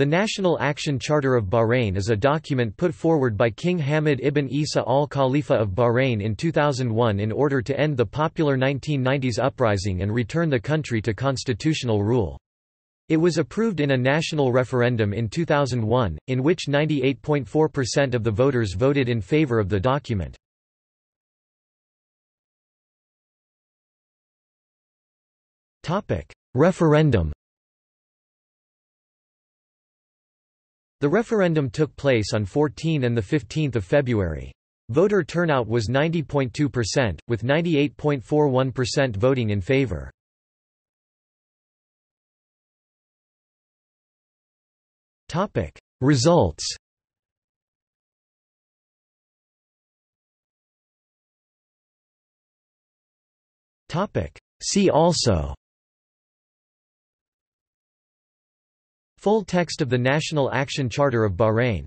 The National Action Charter of Bahrain is a document put forward by King Hamad ibn Isa al Khalifa of Bahrain in 2001 in order to end the popular 1990s uprising and return the country to constitutional rule. It was approved in a national referendum in 2001, in which 98.4% of the voters voted in favor of the document. Referendum The referendum took place on 14 and 15 February. Voter turnout was 90.2%, with 98.41% voting in favor. Results See also Full text of the National Action Charter of Bahrain